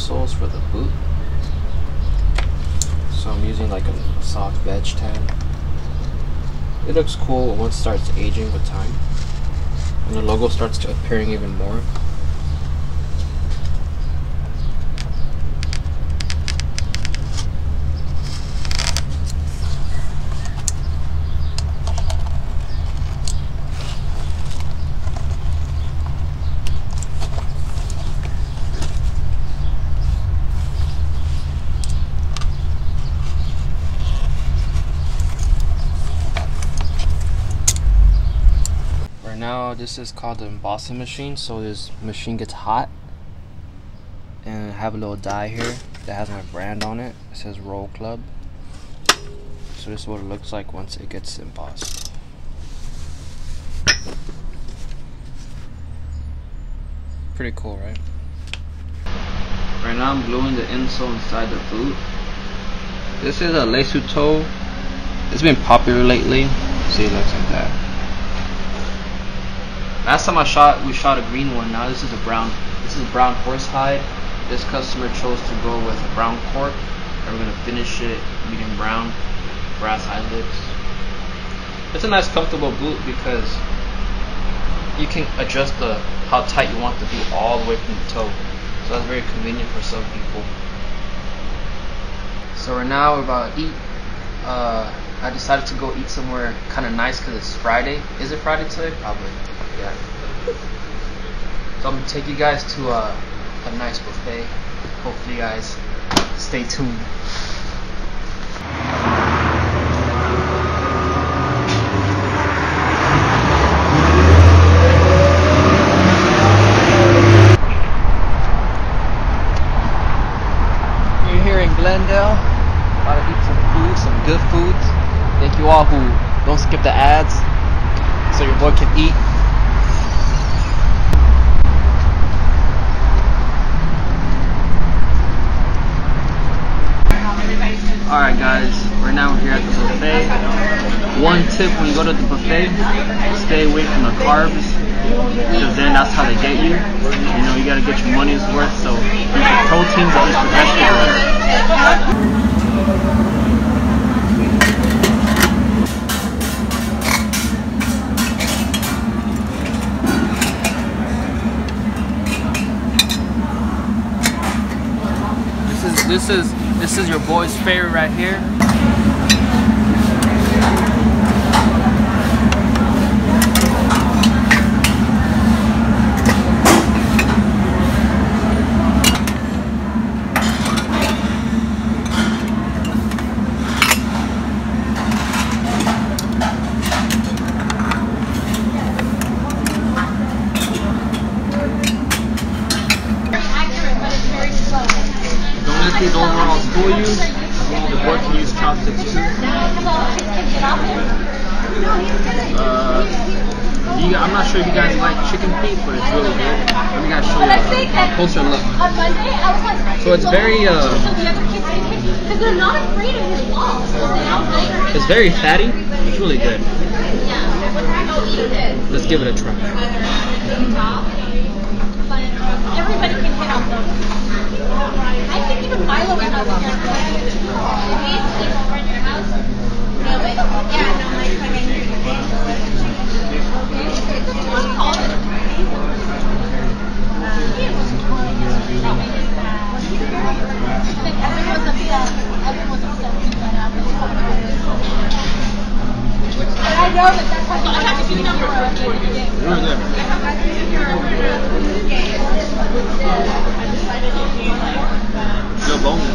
soles for the boot. So I'm using like a soft veg tan. It looks cool once it starts aging with time. And the logo starts to appearing even more. Now this is called the embossing machine so this machine gets hot. And I have a little die here that has my brand on it. It says Role Club. So this is what it looks like once it gets embossed. Pretty cool right? Right now I'm gluing the insole inside the boot. This is a Le Souto it's been popular lately. See it looks like that Last time I shot, we shot a green one. Now this is a brown. This is brown horsehide. This customer chose to go with a brown cork. And we're gonna finish it medium brown, brass eyelets. It's a nice, comfortable boot because you can adjust the how tight you want the boot all the way from the toe. So that's very convenient for some people. So right now we're about to eat. Uh, I decided to go eat somewhere kind of nice because it's Friday. Is it Friday today? Probably yeah. So I'm gonna take you guys to a, a nice buffet. Hopefully you guys stay tuned. We're here in Glendale. About to eat some food, some good foods. Thank you all who don't skip the ads so your boy can eat Alright guys, right now we're here at the buffet. One tip when you go to the buffet, stay away from the carbs. Because then that's how they get you. You know, you gotta get your money's worth, so the proteins and eat the this is this is your boy's favorite right here. these overall school use. The boy use chopsticks too. Uh, you, I'm not sure if you guys like chicken feet, but it's really good. Let me guys show you a closer look. So it's very uh, it's very fatty. It's really good. Let's give it a try. Everybody can hit on those. I think even Milo went over here. If he's sleep over in your house, no, but yeah, no, my friend. What's it called? Everyone's upset. Everyone's upset. But I know that that's how I have to be number one. Joe Bowman.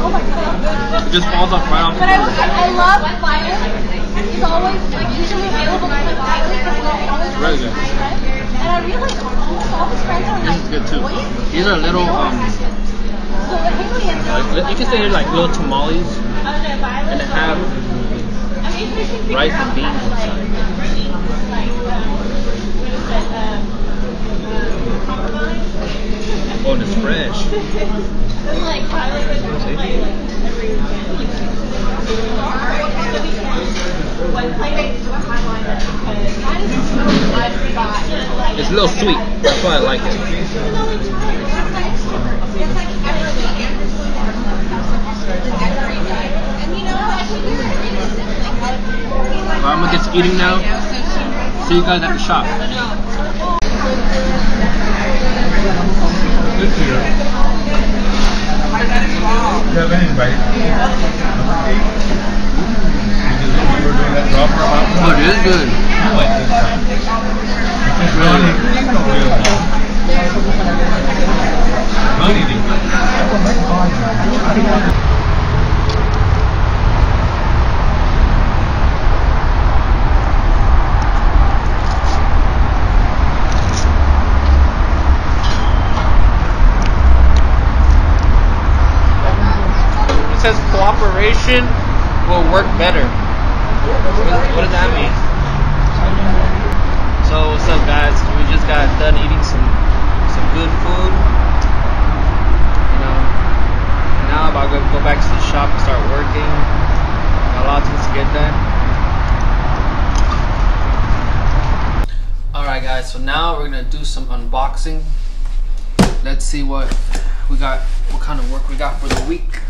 It just falls off right off the But I, look at, I love Fire. It's always like usually available to my family because it's always really good. And I realize almost all his friends are This like is good too. These are little um. So the Haley and Like, you can say they're like little tamales, and they have rice and beans inside. Oh, and it's fresh. It's a little sweet. That's why I like it. Alright, I'm gonna get to eating now. See you guys at the shop. Good to hear. You have anybody? Because when we Oh, it is good. Cooperation will work better. What, does that mean? So what's up guys? We just got done eating some some good food. You know. Now I'm about to go back to the shop and start working. Got a lot of things to get done. Alright guys, so now we're gonna do some unboxing. Let's see what we got what kind of work we got for the week.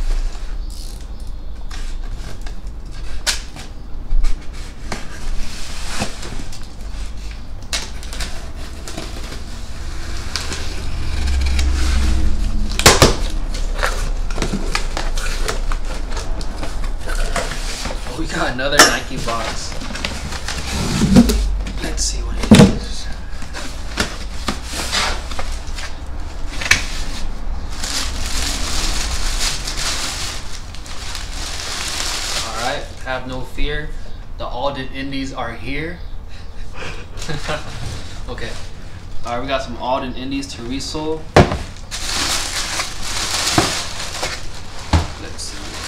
We got another Nike box. Let's see what it is. Alright, have no fear. The Alden Indies are here. okay. Alright, we got some Alden Indies to resole. Let's see.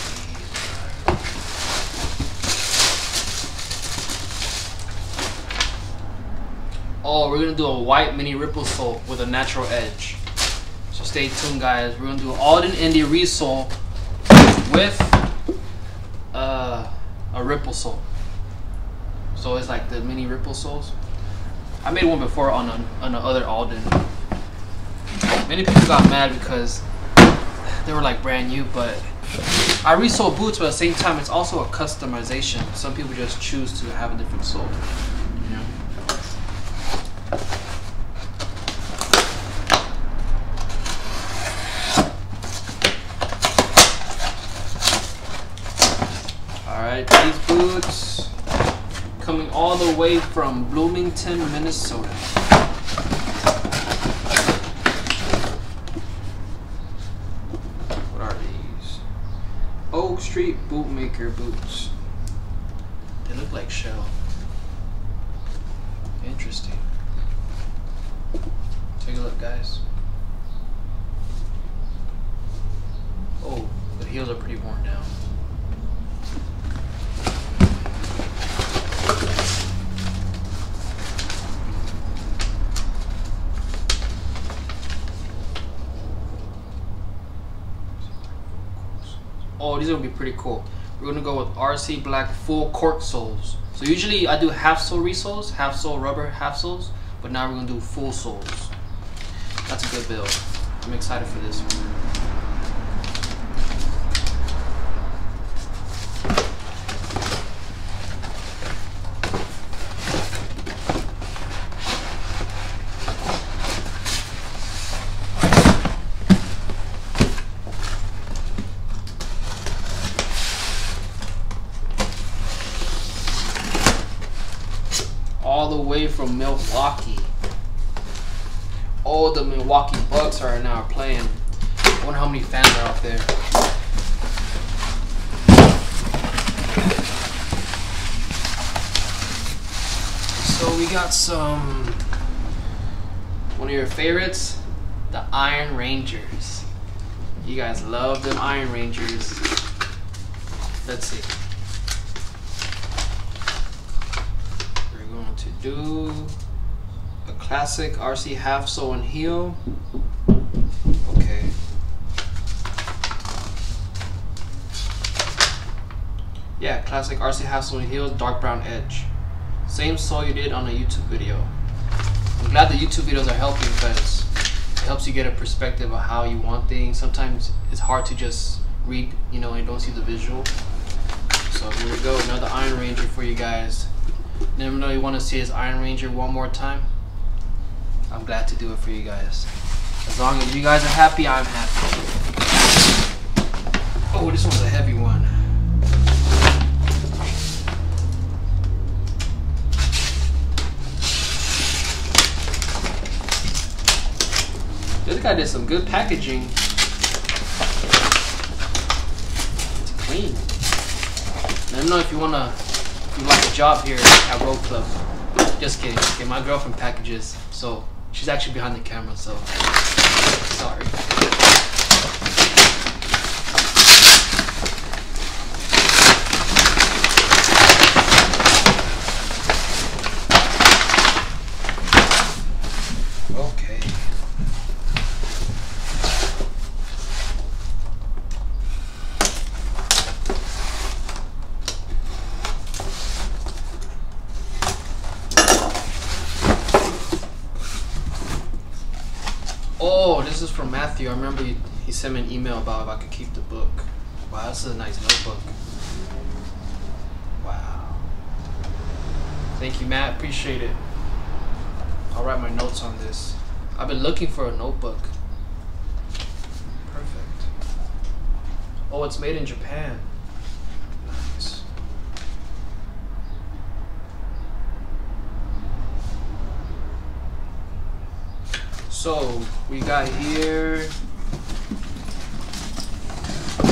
Oh, we're gonna do a white mini ripple sole with a natural edge. So stay tuned, guys. We're gonna do Alden Indie resole with uh, a ripple sole. So it's like the mini ripple soles. I made one before on a, on the other Alden. Many people got mad because they were like brand new, but I resole boots, but at the same time, it's also a customization. Some people just choose to have a different sole. You know? Alright, these boots coming all the way from Bloomington, Minnesota. What are these? Oak Street Bootmaker boots. They look like shell. Interesting. Take a look, guys. Oh, the heels are pretty worn down. Oh, these are gonna be pretty cool. We're gonna go with RC Black full cork soles. So usually I do half sole resoles, half sole rubber, half soles, but now we're gonna do full soles. That's a good build. I'm excited for this one. All the way from Milwaukee. All the Milwaukee Bucks are now playing. I wonder how many fans are out there. So we got some one of your favorites, the Iron Rangers. You guys love them Iron Rangers. Let's see. We're going to do a classic RC half sole and heel. Okay. Yeah, classic RC half sole and heel, dark brown edge. Same sole you did on a YouTube video. I'm glad the YouTube videos are helping because it helps you get a perspective of how you want things. Sometimes it's hard to just read, you know, and don't see the visual. So here we go, another Iron Ranger for you guys. Never know you want to see his Iron Ranger one more time. I'm glad to do it for you guys. As long as you guys are happy, I'm happy. Oh, this one's a heavy one. This guy did some good packaging. It's clean. Let me know if you wanna, if you like a job here at Role Club. Just kidding. Okay, my girlfriend packages, so she's actually behind the camera. So sorry. Okay. Oh, this is from Matthew. I remember he, he sent me an email about if I could keep the book. Wow, this is a nice notebook. Wow. Thank you, Matt. Appreciate it. I'll write my notes on this. I've been looking for a notebook. Perfect. Oh, it's made in Japan. Nice. So we got here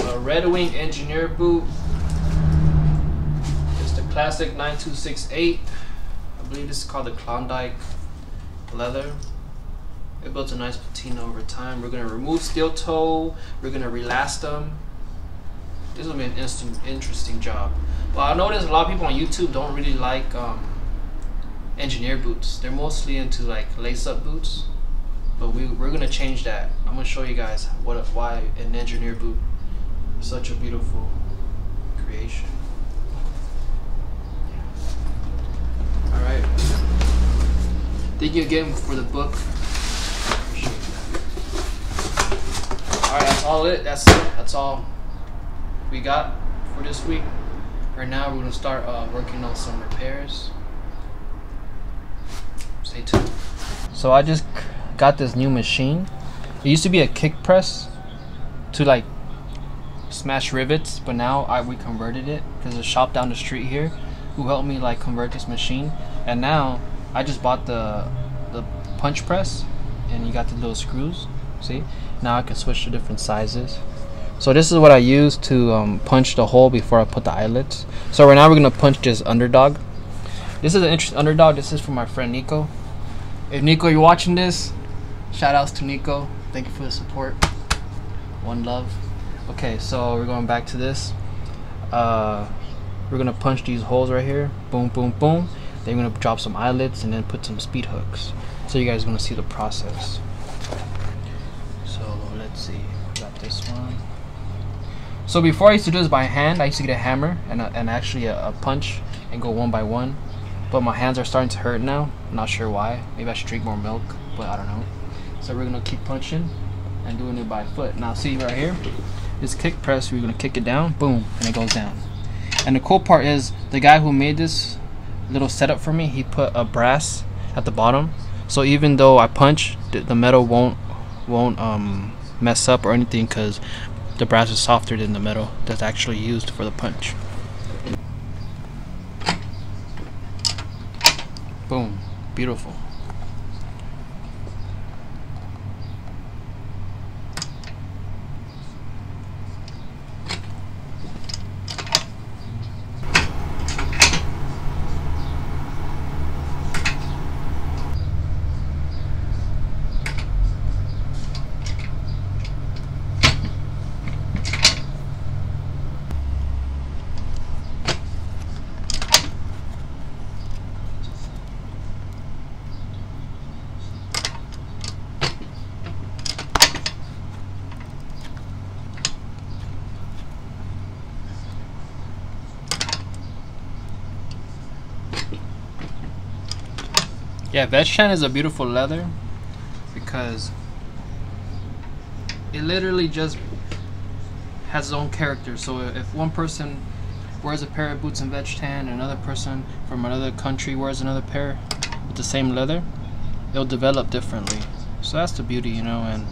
a Red Wing Engineer boot. It's the classic 9268. I believe this is called the Klondike leather. It builds a nice patina over time. We're gonna remove steel toe. We're gonna relast them. This will be an instant, interesting job. Well, I noticed a lot of people on YouTube don't really like um, engineer boots. They're mostly into like lace-up boots but we, we're gonna change that. I'm gonna show you guys what why an engineer boot is such a beautiful creation. All right. Thank you again for the book. All right, that's all it. That's it. That's all we got for this week. Right now, we're gonna start uh, working on some repairs. Stay tuned. So I just got this new machine. It used to be a kick press to like smash rivets, but now I we converted it because a shop down the street here who helped me like convert this machine, and now I just bought the the punch press, and you got the little screws. See, now I can switch to different sizes. So this is what I use to um, punch the hole before I put the eyelets. So right now we're gonna punch this underdog. This is an interesting underdog. This is from my friend Nico. If Nico, you're watching this, shout outs to Nico. Thank you for the support. One love. Okay, so we're going back to this. Uh, we're gonna punch these holes right here. Boom, boom, boom. Then we're gonna drop some eyelets and then put some speed hooks. So you guys are gonna see the process. So let's see. Got this one. So before I used to do this by hand, I used to get a hammer and, a, and actually a, a punch and go one by one. But my hands are starting to hurt now. I'm not sure why. Maybe I should drink more milk, but I don't know. So we're gonna keep punching and doing it by foot. Now see right here, this kick press, we're gonna kick it down, boom, and it goes down. And the cool part is the guy who made this little setup for me, he put a brass at the bottom. So even though I punch, the, metal won't won't um, mess up or anything because the brass is softer than the metal that's actually used for the punch. Boom, beautiful. Yeah, is a beautiful leather because it literally just has its own character. So if one person wears a pair of boots in veg tan, and another person from another country wears another pair with the same leather, it'll develop differently. So that's the beauty, you know, and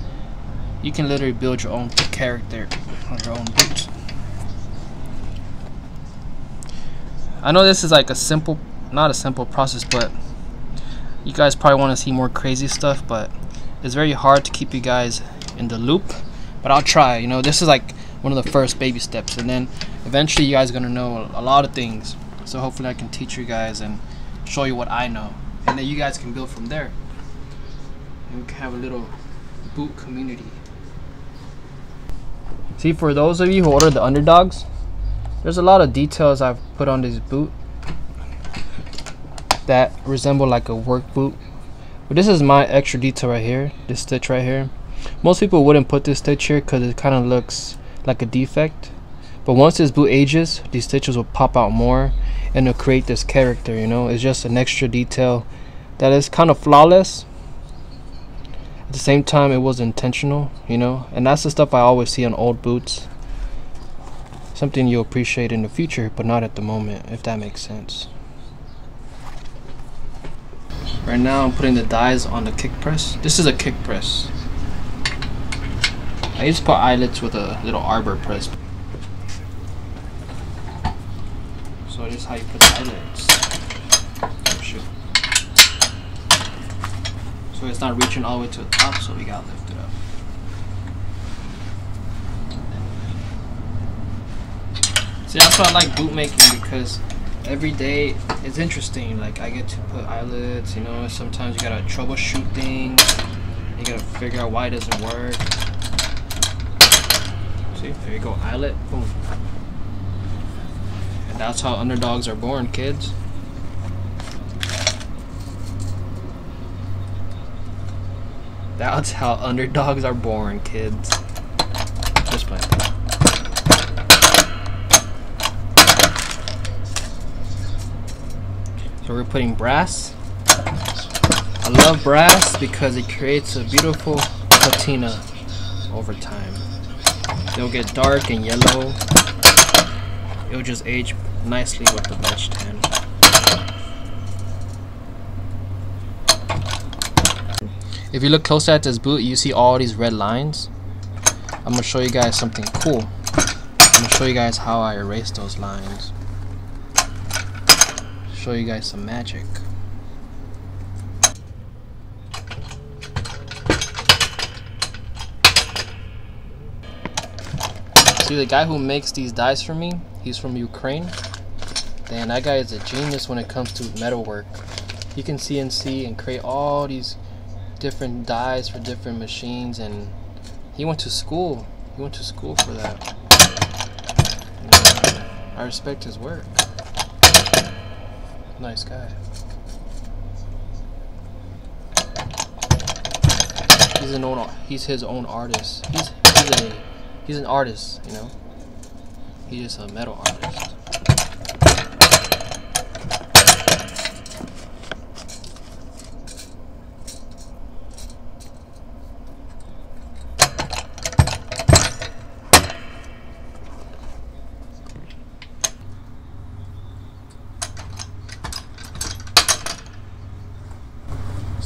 you can literally build your own character on your own boots. I know this is like a simple, not a simple process, but you guys probably want to see more crazy stuff, but it's very hard to keep you guys in the loop. But I'll try, you know, this is like one of the first baby steps, and then eventually you guys are gonna know a lot of things. So hopefully I can teach you guys and show you what I know, and then you guys can build from there. And we can have a little boot community. See, for those of you who ordered the underdogs, there's a lot of details I've put on this boot that resemble like a work boot. But this is my extra detail right here, this stitch right here. Most people wouldn't put this stitch here because it kind of looks like a defect. But once this boot ages, these stitches will pop out more and it'll create this character, you know. It's just an extra detail that is kind of flawless. At the same time, it was intentional, you know. And that's the stuff I always see on old boots. Something you'll appreciate in the future, but not at the moment, if that makes sense. Right now, I'm putting the dies on the kick press. This is a kick press. I used to put eyelets with a little arbor press. So this is how you put the eyelets. Oh shoot. So it's not reaching all the way to the top, so we gotta lift it up. See, that's why I like boot making because every day it's interesting. Like I get to put eyelets, you know. Sometimes you gotta troubleshoot things. You gotta figure out why it doesn't work. See, there you go, eyelet, boom. And that's how underdogs are born, kids. That's how underdogs are born, kids. Just playing. So we're putting brass. I love brass because it creates a beautiful patina over time. They'll get dark and yellow. It'll just age nicely with the veg tan. If you look closer at this boot, you see all these red lines. I'm gonna show you guys something cool. I'm gonna show you guys how I erase those lines. Show you guys some magic. See the guy who makes these dies for me, he's from Ukraine. And that guy is a genius when it comes to metalwork. He can CNC and create all these different dies for different machines and he went to school. He went to school for that. I respect his work. Nice guy. He's an own he's his own artist. He's he's a he's an artist, you know. He's just a metal artist.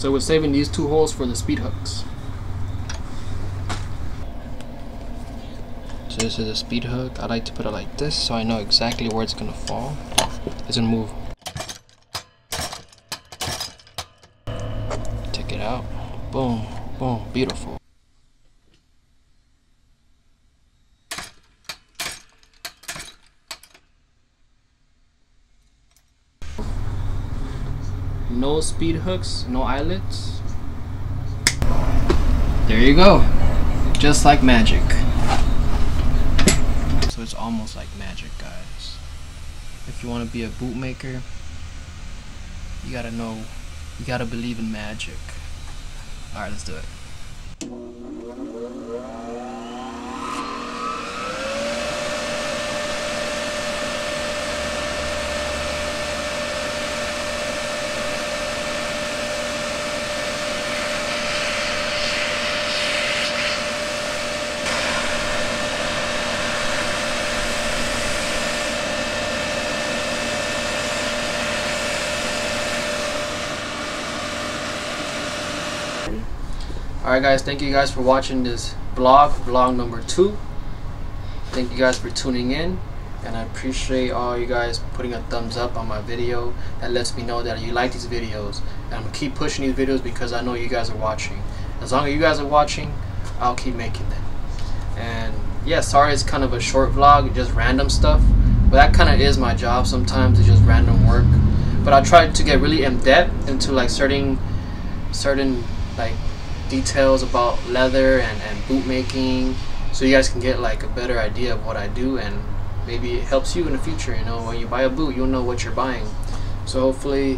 So we're saving these two holes for the speed hooks. So this is a speed hook. I like to put it like this so I know exactly where it's gonna fall. It's gonna move. Take it out. Boom, boom, beautiful. no speed hooks, no eyelets. There you go. Just like magic. So it's almost like magic, guys. If you want to be a bootmaker, you gotta know, you gotta believe in magic. Alright, let's do it. Alright guys, thank you guys for watching this vlog, vlog number two. Thank you guys for tuning in and I appreciate all you guys putting a thumbs up on my video. That lets me know that you like these videos. And I'm gonna keep pushing these videos because I know you guys are watching. As long as you guys are watching, I'll keep making them. And yeah, sorry it's kind of a short vlog, just random stuff. But that kind of is my job sometimes, it's just random work. But I try to get really in depth into like certain certain like details about leather and, and boot making so you guys can get like a better idea of what I do and maybe it helps you in the future you know when you buy a boot you'll know what you're buying. So hopefully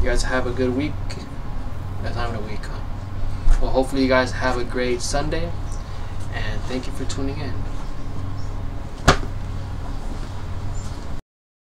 you guys have a good week. That time of the week huh? well hopefully you guys have a great Sunday and thank you for tuning in